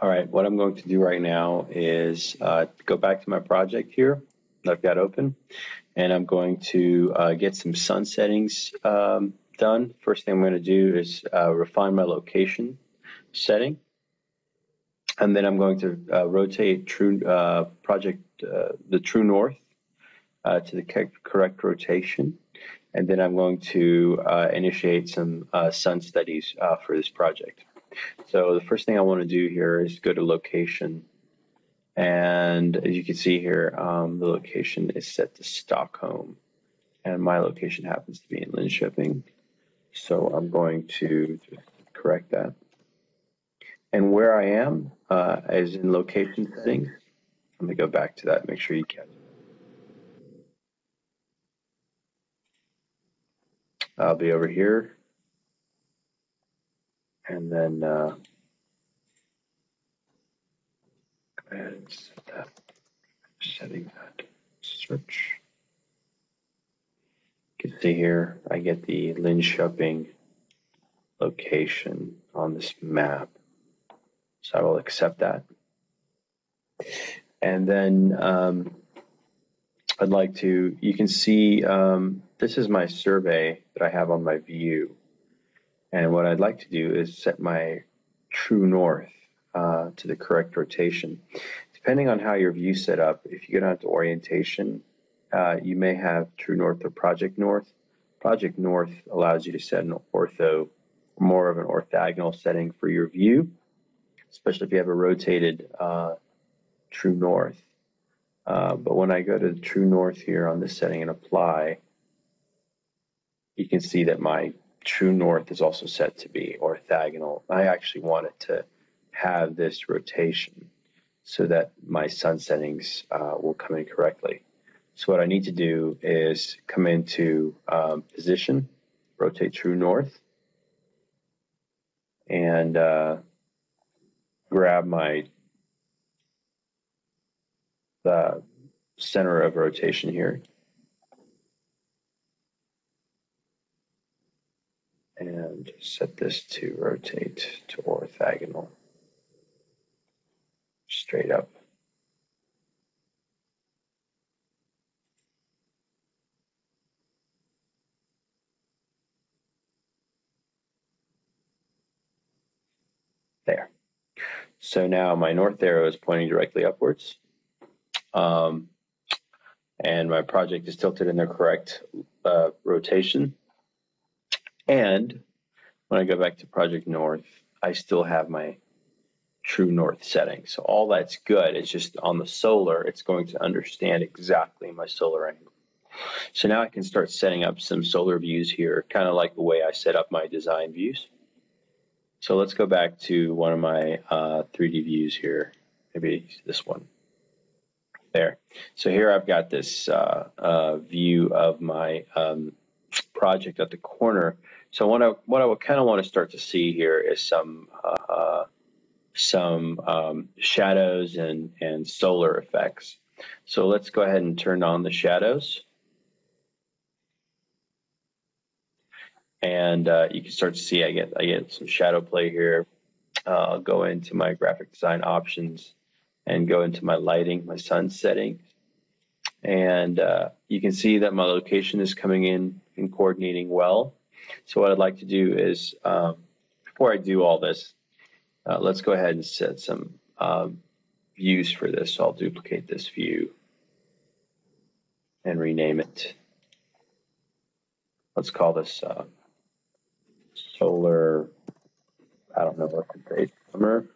All right, what I'm going to do right now is uh, go back to my project here that I've got open, and I'm going to uh, get some sun settings um, done. First thing I'm going to do is uh, refine my location setting, and then I'm going to uh, rotate true uh, project uh, the true north to the correct rotation, and then I'm going to initiate some sun studies for this project. So the first thing I want to do here is go to location. And as you can see here, um, the location is set to Stockholm. And my location happens to be in Linköping. So I'm going to correct that. And where I am uh, is in location settings. Let me go back to that, make sure you catch it. I'll be over here and then uh, go ahead and set that, setting that search. You can see here, I get the Linköping location on this map. So I will accept that. And then um, I'd like to, you can see um, this is my survey that I have on my view. And what I'd like to do is set my true north uh, to the correct rotation. Depending on how your view set up, if you go down to orientation, uh, you may have true north or project north. Project north allows you to set an ortho, more of an orthogonal setting for your view, especially if you have a rotated uh, true north. Uh, but when I go to true north here on this setting and apply, you can see that my true north is also set to be orthogonal. I actually want it to have this rotation so that my sun settings uh, will come in correctly. So what I need to do is come into um, position, rotate true north, and uh, grab my the center of rotation here and set this to rotate to orthogonal straight up. There. So now my north arrow is pointing directly upwards. Um, and my project is tilted in the correct uh, rotation. And when I go back to Project North, I still have my true north setting. So all that's good. It's just on the solar, it's going to understand exactly my solar angle. So now I can start setting up some solar views here, kind of like the way I set up my design views. So let's go back to one of my uh, 3D views here, maybe this one. There. So here I've got this uh, uh, view of my um, project at the corner so what I what I would kind of want to start to see here is some uh, some um, shadows and and solar effects. So let's go ahead and turn on the shadows. And uh, you can start to see I get I get some shadow play here. Uh, I'll go into my graphic design options and go into my lighting, my sun setting. And uh, you can see that my location is coming in and coordinating well. So what I'd like to do is, um, before I do all this, uh, let's go ahead and set some um, views for this. So I'll duplicate this view and rename it. Let's call this uh, solar, I don't know what to say, summer.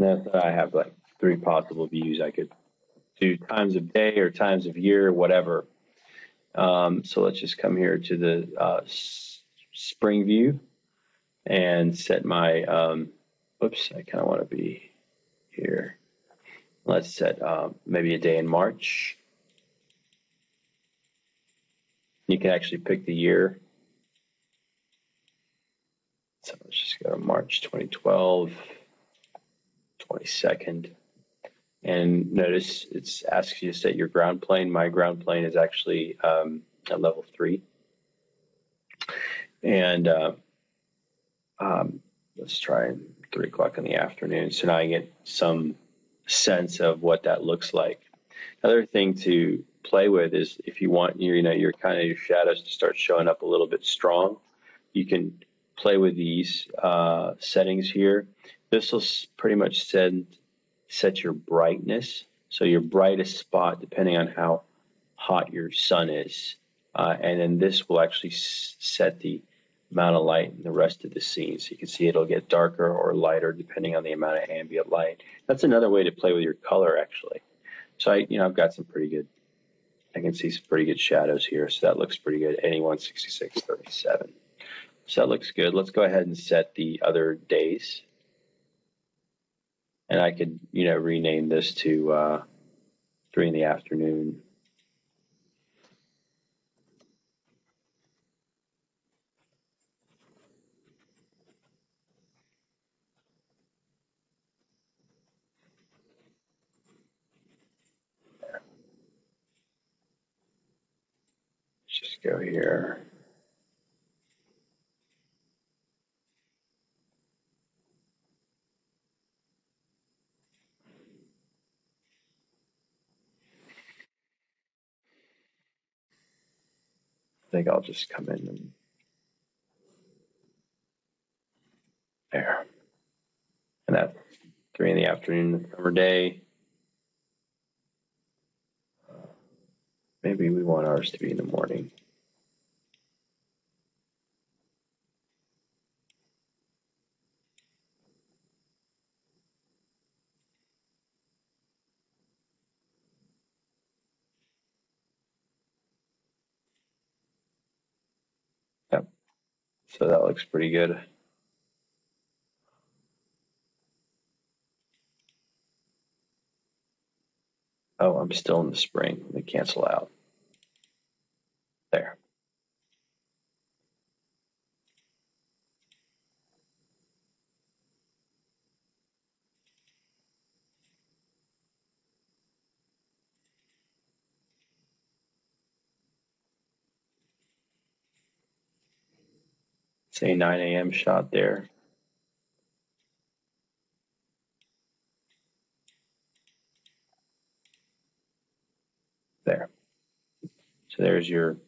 That I have like three possible views. I could do times of day or times of year, whatever. Um, so let's just come here to the uh, spring view and set my, um, oops, I kind of want to be here. Let's set um, maybe a day in March. You can actually pick the year. So let's just go to March 2012, 22nd. And notice it's asks you to set your ground plane. My ground plane is actually um, at level three. And uh, um, let's try three o'clock in the afternoon. So now I get some sense of what that looks like. Another thing to play with is if you want your, you know, your kind of your shadows to start showing up a little bit strong, you can play with these uh, settings here. This will pretty much send set your brightness. So your brightest spot, depending on how hot your sun is. Uh, and then this will actually set the amount of light in the rest of the scene. So you can see it'll get darker or lighter depending on the amount of ambient light. That's another way to play with your color actually. So I, you know, I've got some pretty good, I can see some pretty good shadows here. So that looks pretty good. Anyone 66, 37. So that looks good. Let's go ahead and set the other days and I could, you know, rename this to uh, three in the afternoon. Just go here. I think I'll just come in and there. And that three in the afternoon every day. Uh, maybe we want ours to be in the morning. So that looks pretty good. Oh, I'm still in the spring. Let me cancel out. There. Say 9 a.m. shot there. There. So there's your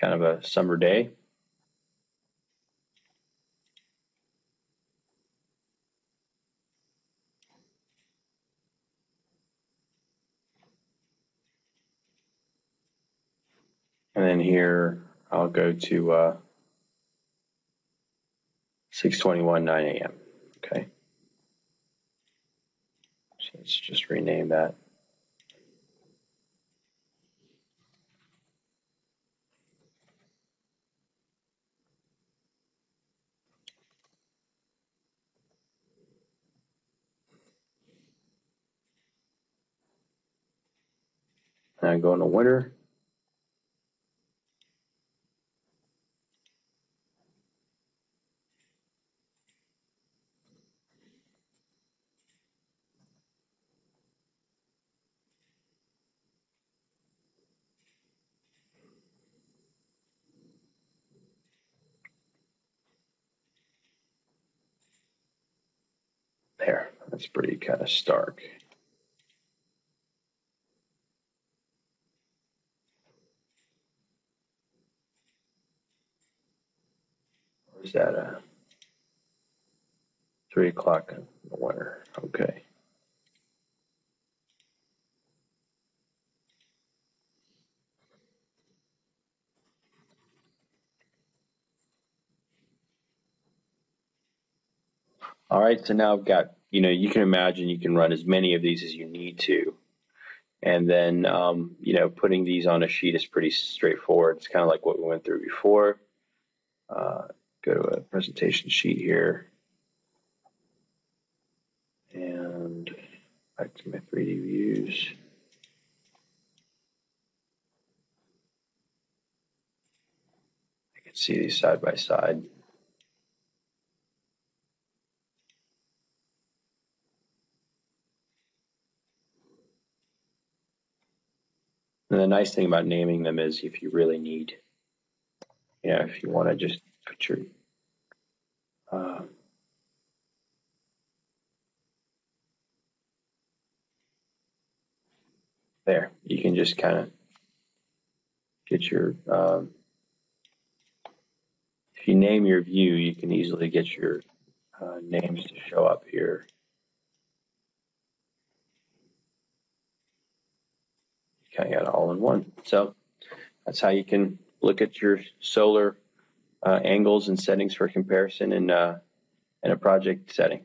kind of a summer day. And then here I'll go to uh, 621, 9 a.m. Okay. So let's just rename that. And I go into winter. There, that's pretty kind of stark. Is that a three o'clock in the winter? Okay. All right, so now I've got, you know, you can imagine you can run as many of these as you need to. And then, um, you know, putting these on a sheet is pretty straightforward. It's kind of like what we went through before. Uh, go to a presentation sheet here. And back to my 3D views. I can see these side by side. And the nice thing about naming them is if you really need, you know, if you want to just put your, uh, there, you can just kind of get your, um, if you name your view, you can easily get your uh, names to show up here. Kind of got all in one. So that's how you can look at your solar uh, angles and settings for comparison in, uh, in a project setting.